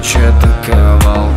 ночь атаковал